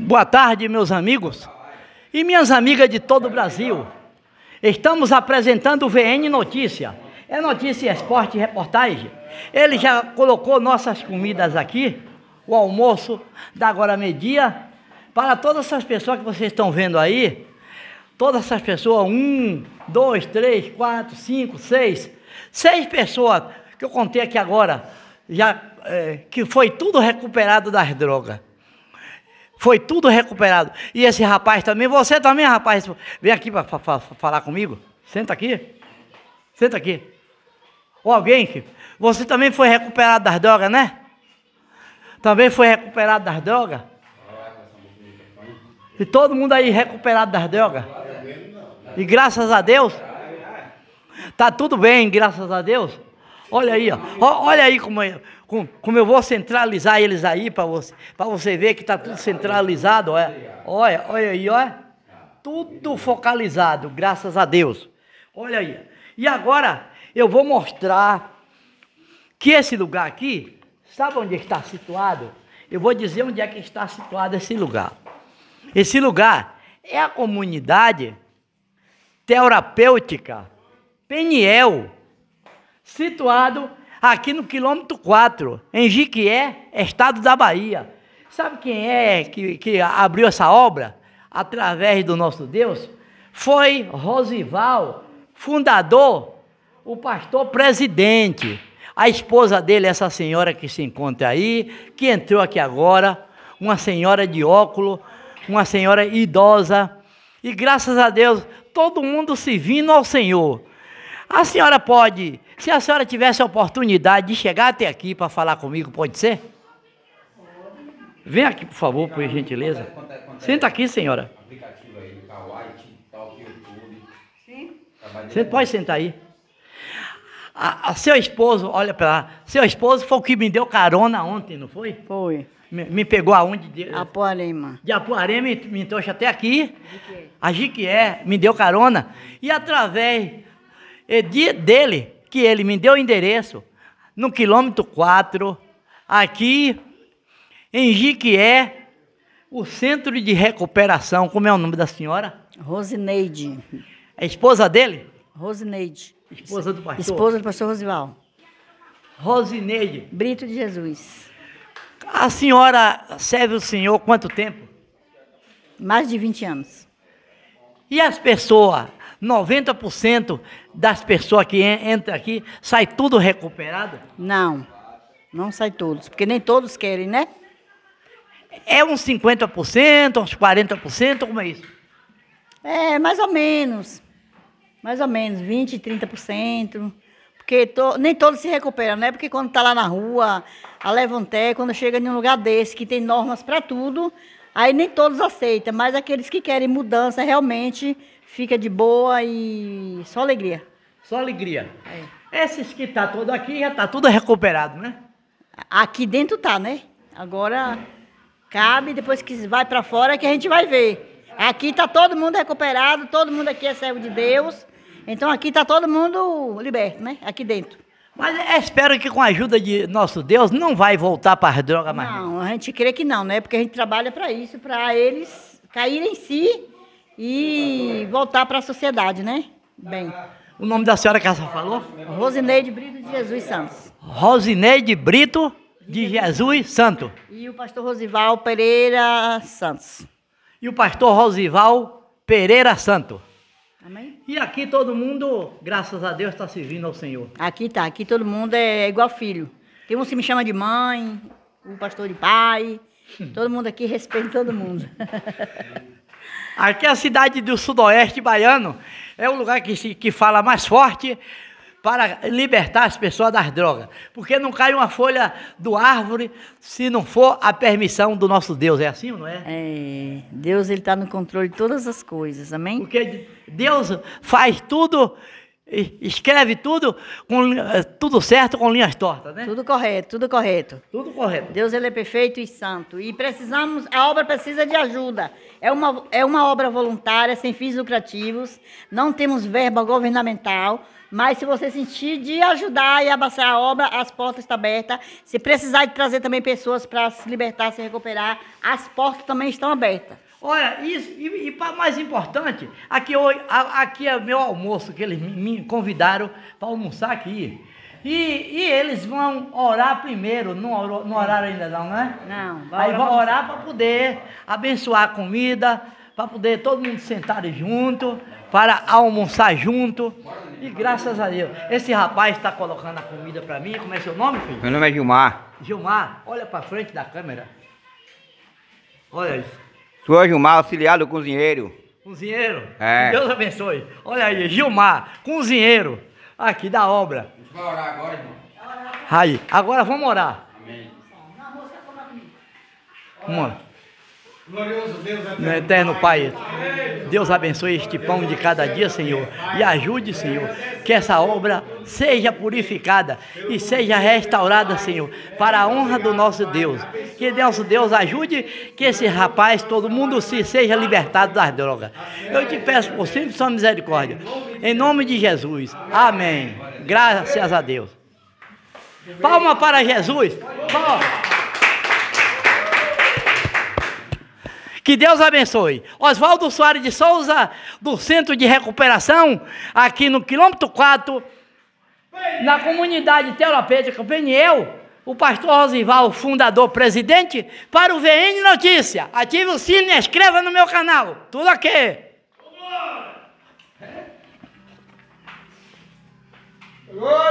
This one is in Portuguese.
Boa tarde, meus amigos e minhas amigas de todo o Brasil. Estamos apresentando o VN Notícia. É notícia, esporte e reportagem. Ele já colocou nossas comidas aqui, o almoço da agora meio-dia, para todas essas pessoas que vocês estão vendo aí. Todas essas pessoas, um, dois, três, quatro, cinco, seis, seis pessoas que eu contei aqui agora, já é, que foi tudo recuperado das drogas. Foi tudo recuperado. E esse rapaz também, você também, rapaz, vem aqui para falar comigo. Senta aqui. Senta aqui. Ou alguém. Você também foi recuperado das drogas, né? Também foi recuperado das drogas? E todo mundo aí recuperado das drogas? E graças a Deus. Tá tudo bem, graças a Deus. Olha aí, ó. Olha aí como eu, como eu vou centralizar eles aí para você, você ver que está tudo centralizado. Olha, olha, olha aí, olha. Tudo focalizado, graças a Deus. Olha aí. E agora eu vou mostrar que esse lugar aqui, sabe onde está situado? Eu vou dizer onde é que está situado esse lugar. Esse lugar é a comunidade terapêutica Peniel situado aqui no quilômetro 4, em Jiquié, estado da Bahia. Sabe quem é que, que abriu essa obra? Através do nosso Deus? Foi Rosival, fundador, o pastor presidente. A esposa dele, essa senhora que se encontra aí, que entrou aqui agora, uma senhora de óculos, uma senhora idosa. E graças a Deus, todo mundo se vindo ao Senhor. A senhora pode, se a senhora tivesse a oportunidade de chegar até aqui para falar comigo, pode ser? Vem aqui, por favor, por gentileza. Senta aqui, senhora. Você pode sentar aí. A, a seu esposo, olha para lá. Seu esposo foi o que me deu carona ontem, não foi? Foi. Me, me pegou aonde? De, Apuarema. De Apuarema, me, me trouxe até aqui. A Jiquié me deu carona. E através é dia dele que ele me deu o endereço no quilômetro 4, aqui em Jiquié, o centro de recuperação. Como é o nome da senhora? Rosineide. É esposa dele? Rosineide. Esposa do pastor? Esposa do pastor Rosival. Rosineide. Brito de Jesus. A senhora serve o senhor quanto tempo? Mais de 20 anos. E as pessoas 90% das pessoas que entram aqui sai tudo recuperado? Não, não sai todos, porque nem todos querem, né? É uns 50%, uns 40%, como é isso? É, mais ou menos. Mais ou menos, 20%, 30%. Porque to, nem todos se recuperam, né? Porque quando está lá na rua, a Levanté, quando chega em um lugar desse, que tem normas para tudo, aí nem todos aceitam. Mas aqueles que querem mudança realmente fica de boa e só alegria. Só alegria. É. Esses que tá todo aqui já tá tudo recuperado, né? Aqui dentro tá, né? Agora cabe depois que vai para fora que a gente vai ver. Aqui tá todo mundo recuperado, todo mundo aqui é servo de Deus. Então aqui tá todo mundo liberto, né? Aqui dentro. Mas espero que com a ajuda de nosso Deus não vai voltar para as drogas mais. Não, a gente crê que não, né? Porque a gente trabalha para isso, para eles caírem em si e voltar para a sociedade, né? Bem. O nome da senhora que a senhora falou? Rosineide Brito de Jesus Santos. Rosineide Brito de Jesus Santo. E o pastor Rosival Pereira Santos. E o pastor Rosival Pereira Santo. Amém? E aqui todo mundo, graças a Deus, está servindo ao Senhor. Aqui tá, aqui todo mundo é igual filho. Tem um que me chama de mãe, o pastor de pai. Todo mundo aqui respeita todo mundo. Aqui é a cidade do sudoeste baiano, é o lugar que, se, que fala mais forte para libertar as pessoas das drogas. Porque não cai uma folha do árvore se não for a permissão do nosso Deus. É assim ou não é? É, Deus ele está no controle de todas as coisas, amém? Porque Deus faz tudo escreve tudo com eh, tudo certo com linhas tortas, né? Tudo correto, tudo correto. Tudo correto. Deus ele é perfeito e santo e precisamos, a obra precisa de ajuda. É uma é uma obra voluntária sem fins lucrativos. Não temos verba governamental. Mas se você sentir de ajudar e abastecer a obra, as portas estão abertas. Se precisar de trazer também pessoas para se libertar, se recuperar, as portas também estão abertas. Olha, isso, e, e para mais importante, aqui, hoje, aqui é meu almoço, que eles me convidaram para almoçar aqui. E, e, eles vão orar primeiro, não, não oraram ainda não, né? Não. Aí vão orar para poder abençoar a comida, para poder todo mundo sentar junto, para almoçar junto. E graças a Deus. Esse rapaz está colocando a comida para mim. Como é seu nome, filho? Meu nome é Gilmar. Gilmar, olha para frente da câmera. Olha isso. Sou Gilmar, auxiliar do cozinheiro. Cozinheiro? É. Deus abençoe. Olha aí, Gilmar, cozinheiro. Aqui da obra. A gente vai orar agora, irmão. Aí, agora vamos orar. Amém. Vamos orar. No eterno Pai, Deus abençoe este pão de cada dia, Senhor, e ajude, Senhor, que essa obra seja purificada e seja restaurada, Senhor, para a honra do nosso Deus. Que nosso Deus ajude que esse rapaz, todo mundo se seja libertado das drogas. Eu te peço por simples sua misericórdia. Em nome de Jesus. Amém. Graças a Deus. Palma para Jesus. Palma. Que Deus abençoe. Oswaldo Soares de Souza, do Centro de Recuperação, aqui no quilômetro 4, na comunidade terapêutica Peniel, o pastor Rosival, fundador, presidente, para o VN Notícia. Ative o sino e inscreva no meu canal. Tudo aqui. Vamos